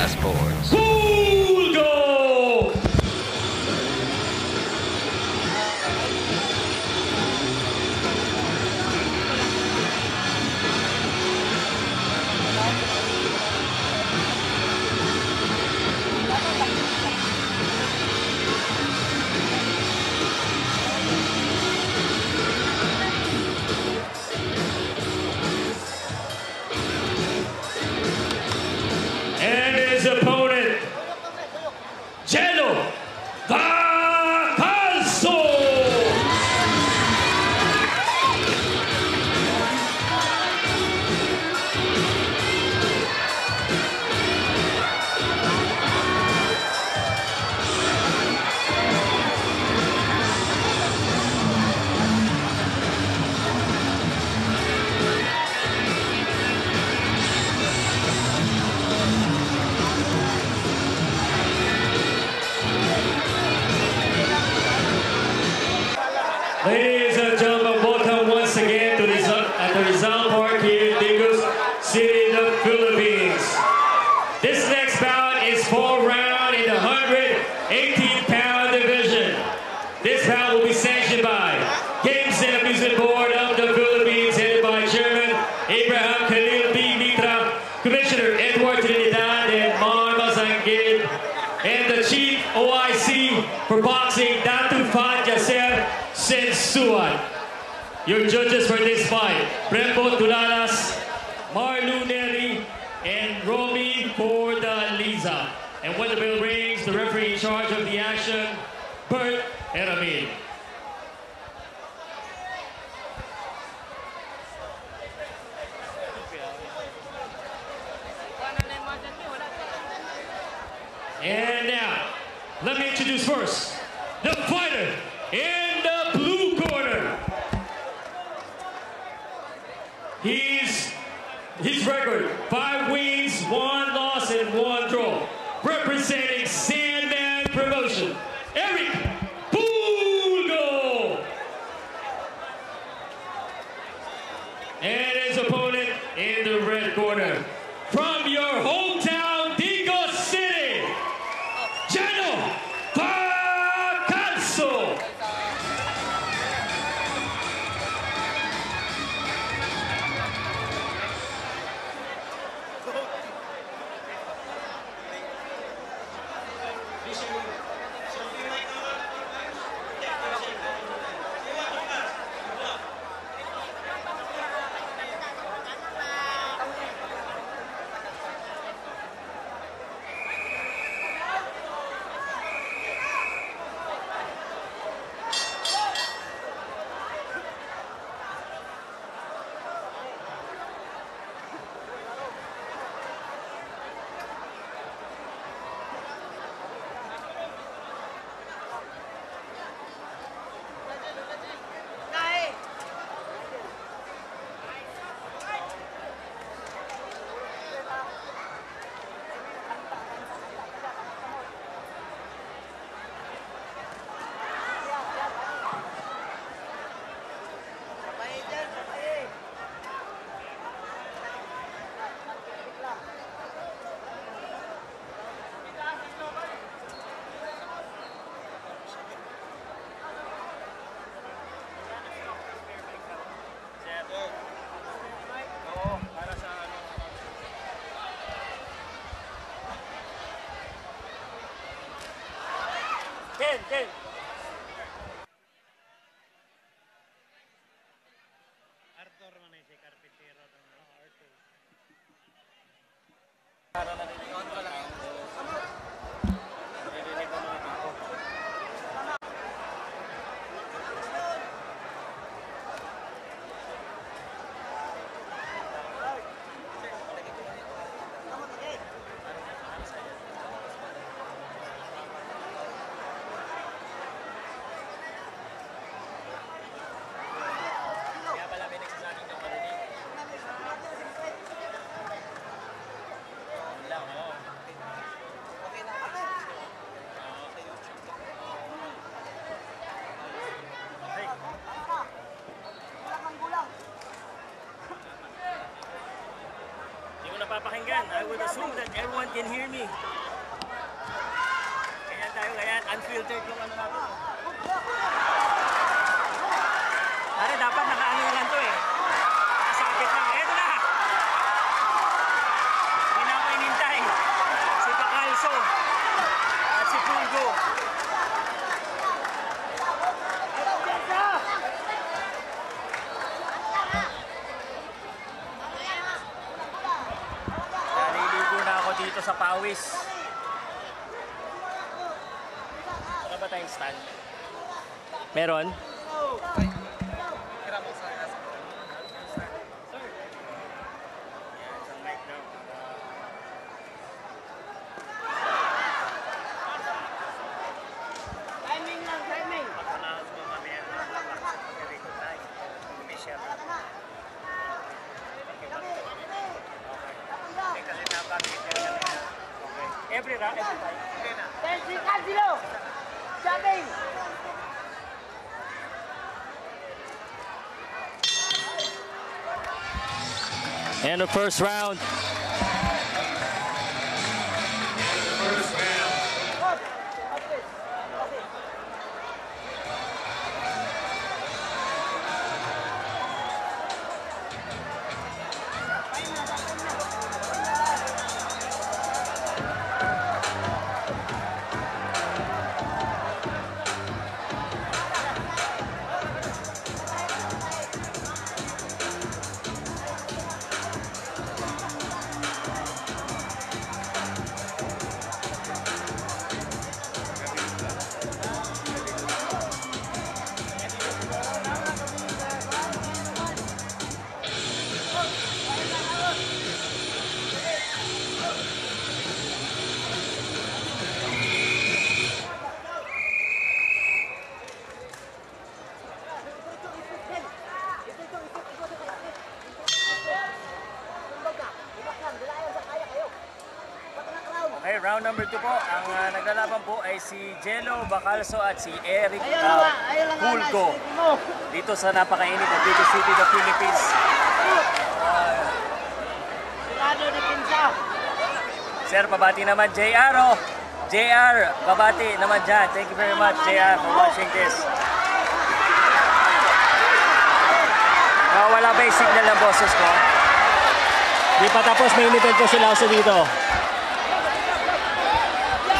dashboards. In the blue corner. He's Ken, napapakinggan. I would assume that everyone can hear me. Kaya tayo, kaya unfiltered yung ano natin. Pare, dapat nakaano na lang to eh. Nakasakit lang. Eto na! Hindi na ako inintay. Si Pacalso at si Pulgo. Naliligo na ako dito sa pawis. Wala ba tayong stand? Meron? Timing The first round. Number 2 po. Ang uh, naglalaban po ay si Jello Bacalso at si Eric uh. Dito sa napakainit na Bigo City, the Philippines. Pinsa. Sir, pabati naman JR oh. JR, pabati naman dyan. Thank you very much JR for watching this. Ah, wala ba yung signal ng boses ko? Di pa tapos, may initin ko sila sa dito.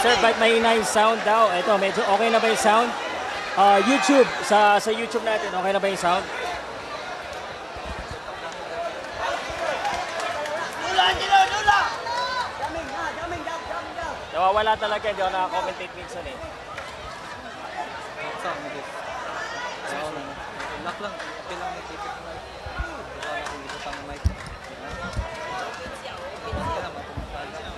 Sir, ba't mahina yung sound daw? Ito, medyo okay na ba yung sound? Ah, YouTube, sa sa YouTube natin, okay na ba yung sound? Jump. Nawawala talaga, hindi ako nakaka-commentate minsan eh. Lock lang. Okay lang may ticket na. Wala lang kung ibutang ang mic. Kaya naman pumunta siya.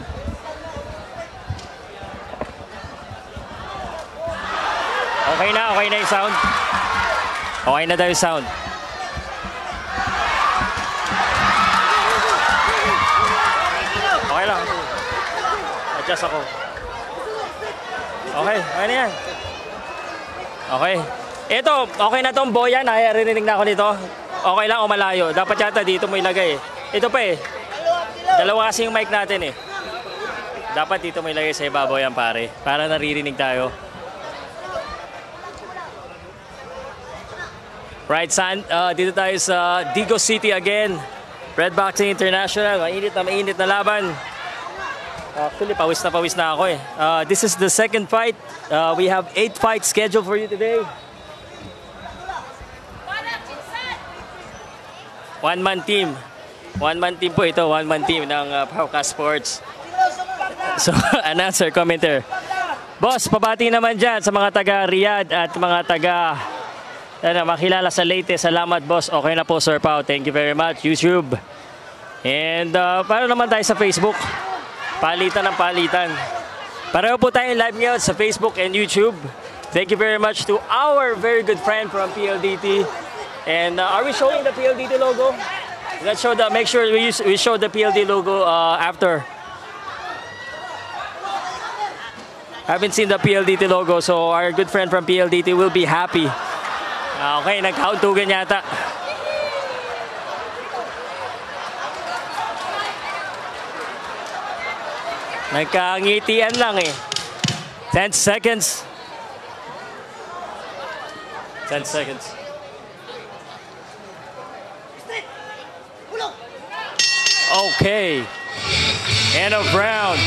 Okay na, okay na yung sound. Okay na daw yung sound. Okay lang. Adjust ako. Okay, okay na yan. Okay. Ito, okay na tong boya. Nakarinig na ako nito. Okay lang o malayo. Dapat yata dito mo ilagay. eh. Ito pa eh. Dalawa kasi yung mic natin eh. Dapat dito mo ilagay sa ibabaw yan pare. Para naririnig tayo. Right, San, uh, dito tayo sa Digo City again. Red Boxing International. Mainit na mainit na laban. Actually, pawis na pawis na ako eh. Uh, this is the second fight. Uh, we have eight fights scheduled for you today. One-man team. One-man team po ito. One-man team ng uh, Pauka Sports. So, announcer, commenter. Boss, pabati naman dyan sa mga taga Riyadh at mga taga ano, makilala sa latest. Salamat, boss. Okay na po, Sir Pao. Thank you very much. YouTube. And uh, paano naman tayo sa Facebook? Palitan ng palitan. Pareho po tayo live ngayon sa Facebook and YouTube. Thank you very much to our very good friend from PLDT. And uh, are we showing the PLDT logo? Let's show the, make sure we, use, we show the PLD logo uh, after. Haven't seen the PLDT logo, so our good friend from PLDT will be happy. Ah, Okay, nagkauntugan yata. Nagkangitian lang eh. 10 seconds. 10 seconds. Okay. End of round.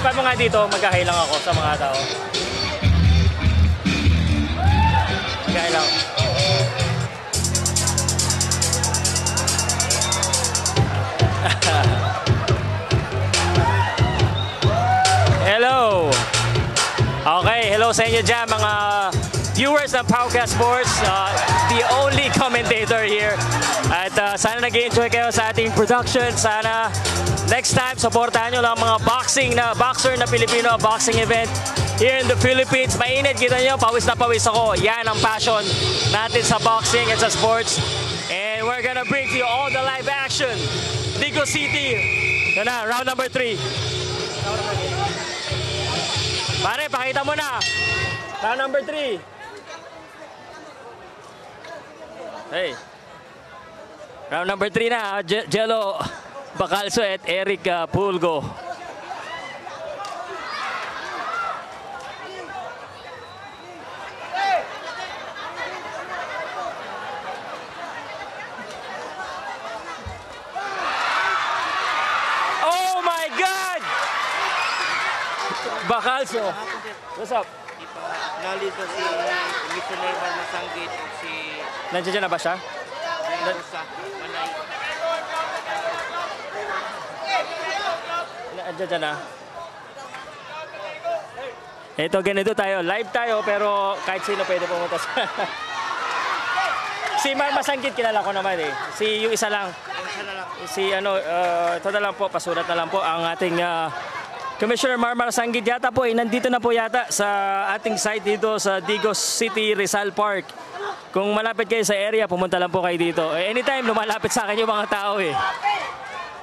Lipat mo nga dito, magkahay lang ako sa mga tao. Magkahay lang. Hello! Okay, hello sa inyo dyan mga viewers ng Paucast Sports, uh, the only commentator here. At uh, sana nag-enjoy kayo sa ating production. Sana next time, supportahan nyo lang mga boxing na boxer na Pilipino boxing event here in the Philippines. Mainit, kita nyo, pawis na pawis ako. Yan ang passion natin sa boxing at sa sports. And we're gonna bring to you all the live action. Digo City. Yan na, round number three. Pare, pakita mo na. Round number 3. Hey. Round number 3 na. Je- Jello Bacalso at Eric uh, Pulgo. Oh my God! Bacalso. What's up? Nalito si Missioner Marmasanggit at si Nandiyan na ba siya? Rosa Manay. Nandiyan dyan na. Ito, ganito tayo. Live tayo, pero kahit sino pwede pumunta sa... si Mar Masangkit, kilala ko naman eh. Si yung isa lang. Si ano, uh, ito na lang po, pasulat na lang po ang ating uh, Commissioner Marmar Sanggit yata po eh, nandito na po yata sa ating site dito sa Digos City, Rizal Park. Kung malapit kayo sa area, pumunta lang po kayo dito. Eh, anytime, lumalapit sa akin yung mga tao eh.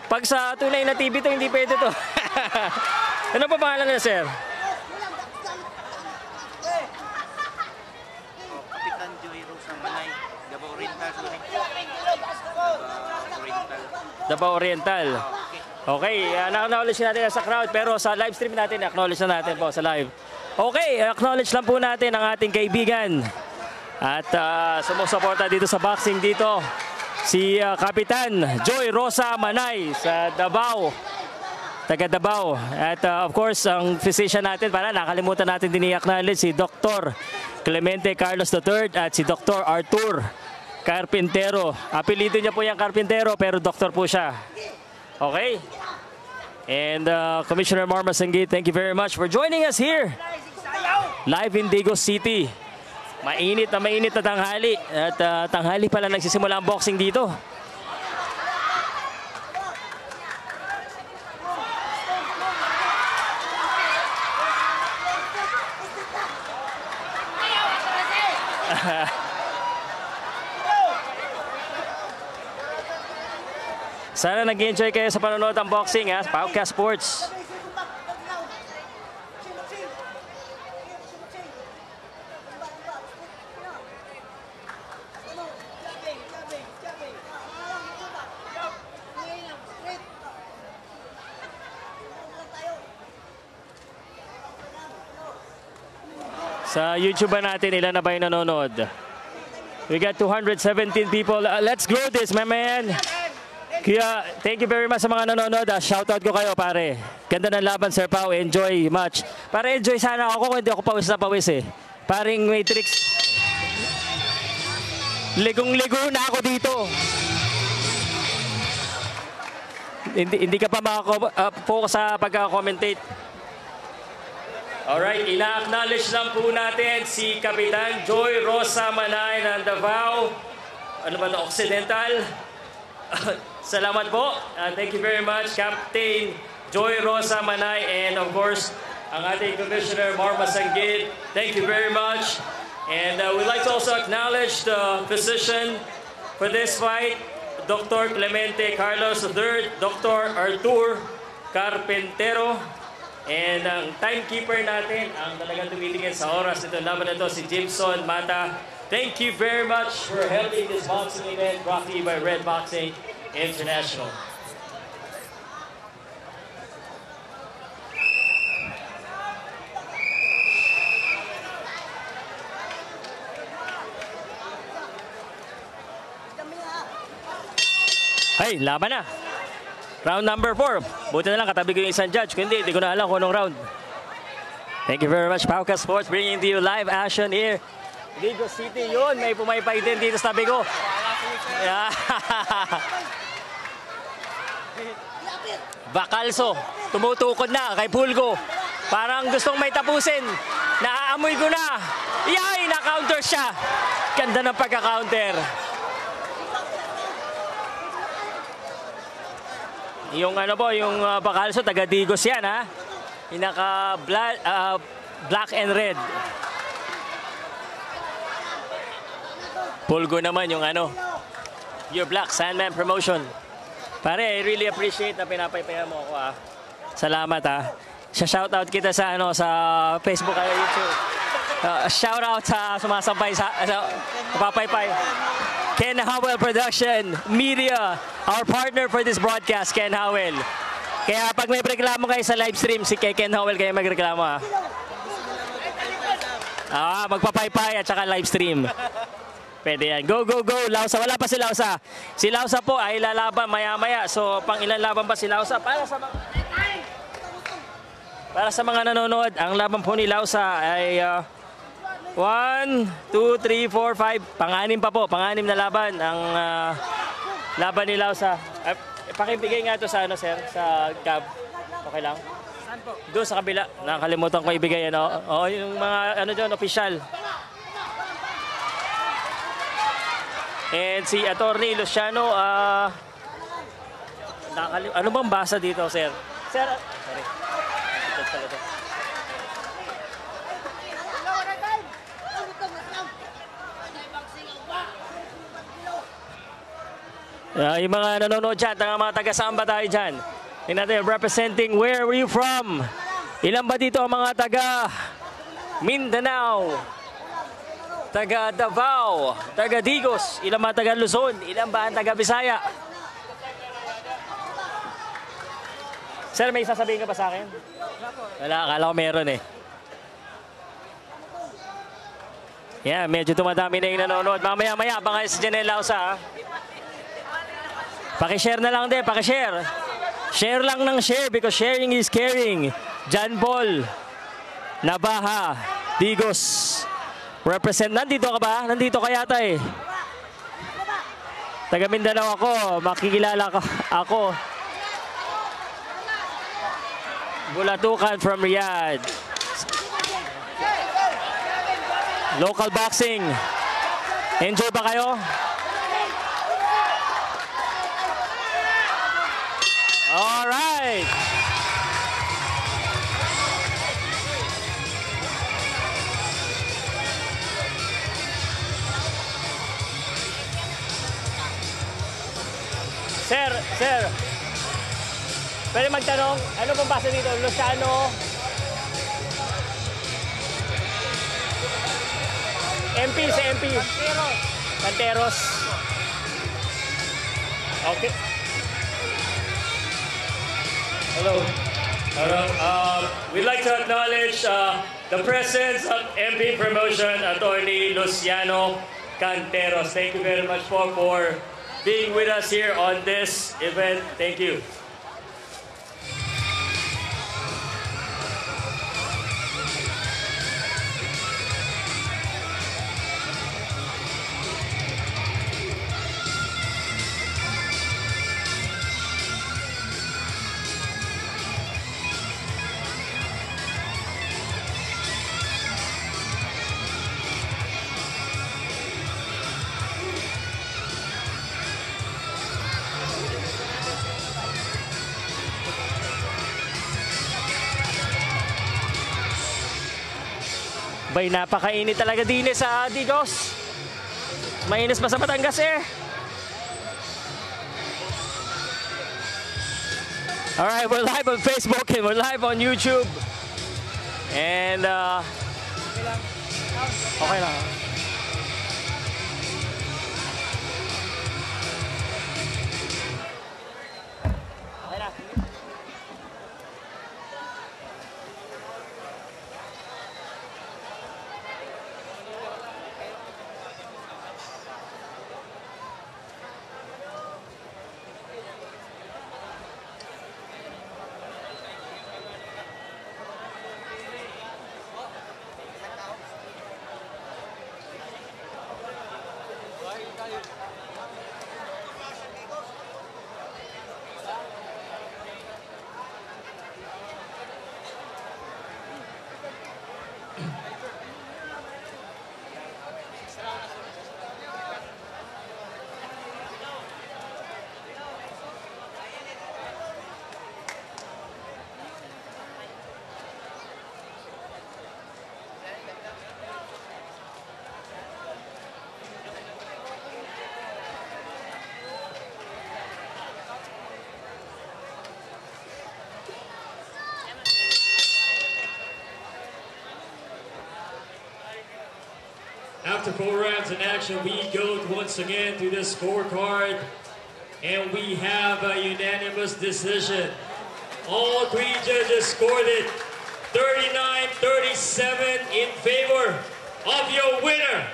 Pag sa tunay na TV to, hindi pwede to. ano pa pangalan niya, sir? Kapitan Joy Rosa Manay. Davao Oriental. Davao Oriental. Okay, uh, na-acknowledge natin sa crowd pero sa live stream natin, acknowledge na natin po sa live. Okay, acknowledge lang po natin ang ating kaibigan at uh, sumusuporta dito sa boxing dito si uh, Kapitan Joy Rosa Manay sa Davao taga Davao. At uh, of course, ang physician natin, para nakalimutan natin din i-acknowledge si Dr. Clemente Carlos III at si Dr. Arthur Carpintero. Apelido niya po yung Carpintero pero doktor po siya. Okay? And uh, Commissioner Marma Sangit, thank you very much for joining us here. Live in Digos City. Mainit na mainit na tanghali. At uh, tanghali pala nagsisimula ang boxing dito. Sana nag-enjoy kayo sa panonood ng boxing ha, Pauka Sports. Sa YouTube ba natin, ilan na ba yung nanonood? We got 217 people. Uh, let's grow this, my man. Kaya, thank you very much sa mga nanonood. Ah. Shoutout ko kayo, pare. Ganda ng laban, Sir Pao. Enjoy much. Pare, enjoy sana ako kung hindi ako pawis na pawis eh. Paring Matrix. Ligong-ligo na ako dito. Hindi, hindi ka pa makaka-focus sa pagka-commentate. Alright, ina-acknowledge lang po natin si Kapitan Joy Rosa Manay ng Davao. Ano ba na Occidental? Salamat po. Uh, thank you very much, Captain Joy Rosa Manay and of course, ang ating Commissioner Marma Sanggit. Thank you very much. And uh, we'd like to also acknowledge the physician for this fight, Dr. Clemente Carlos III, Dr. Artur Carpintero, And ang timekeeper natin, ang talagang tumitingin sa oras nito, laban na to, si Jimson Mata. Thank you very much for helping this boxing event brought to you by Red Boxing International. Hey, laban na. Round number 4. Buti na lang katabi ko yung isang judge. Kung hindi, ko na alam kung anong round. Thank you very much, Pauka Sports, bringing to you live action here. Vigo City yun. May pumaypay din dito sa tabi ko. Bakalso, tumutukod na kay Pulgo. Parang gustong may tapusin. Naaamoy ko na. Yay! Na-counter siya. Ganda ng pagka-counter. Yung ano po, yung uh, Bakalso, taga Digos yan ha. Yung naka black, black and red. Pulgo naman yung ano, your black Sandman promotion. Pare, I really appreciate na pinapaypayan mo ako ah. Salamat ah. Siya shoutout kita sa ano sa Facebook at YouTube. Uh, shout out sa sumasampay sa, sa papaypay. Ken Howell Production Media, our partner for this broadcast, Ken Howell. Kaya pag may reklamo kayo sa live stream, si Ken Howell kayo magreklamo ah. Ah, magpapaypay at saka live stream. Pwede yan. Go, go, go. Lausa. Wala pa si Lausa. Si Lausa po ay lalaban maya-maya. So, pang ilan laban pa si Lausa? Para sa mga... Para sa mga nanonood, ang laban po ni Lausa ay... Uh, 1, 2, 3, 4, 5. Panganim pa po. Panganim na laban. Ang uh, laban ni Lausa. Uh, pakibigay nga to sa ano, sir? Sa cab. Okay lang? Saan po? Doon sa kabila. Nakalimutan ko ibigay. Ano? Oo, yung mga ano dyan, official. And si Attorney Luciano, ah... nakalim- ano bang basa dito, sir? Sir, ah, sorry. Ito pala to. Ah, yung mga nanonood dyan, ang mga taga-saan ba tayo dyan? Tingnan natin, representing, where were you from? Ilan ba dito ang mga taga Mindanao? taga Davao, taga Digos, ilan ba taga Luzon, ilan ba ang taga Bisaya? Sir, may sasabihin ka ba sa akin? Wala, akala ko meron eh. Yeah, medyo tumadami na yung nanonood. Mamaya-maya, baka si Janelle Lausa ha. Pakishare na lang din, pakishare. Share lang ng share because sharing is caring. John Paul, Nabaha, Digos, Represent, nandito ka ba? Nandito ka yata eh. Taga Mindanao ako, makikilala ko ako. Bulatukan from Riyadh. Local boxing. Enjoy ba kayo? All right. Sir, sir. Pwede magtanong, ano pong basa dito? Luciano? MP, si MP. Canteros. Canteros. Okay. Hello. Hello. Uh, we'd like to acknowledge uh, the presence of MP Promotion Attorney Luciano Canteros. Thank you very much for, for being with us here on this event. Thank you. Bay, napakainit talaga din eh sa Digos. Mainis pa sa Batangas eh. All right, we're live on Facebook and we're live on YouTube. And uh, okay lang. Okay After four rounds in action, we go once again to the scorecard, and we have a unanimous decision. All three judges scored it. 39-37 in favor of your winner,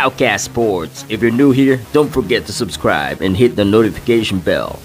Powcast Sports. If you're new here, don't forget to subscribe and hit the notification bell.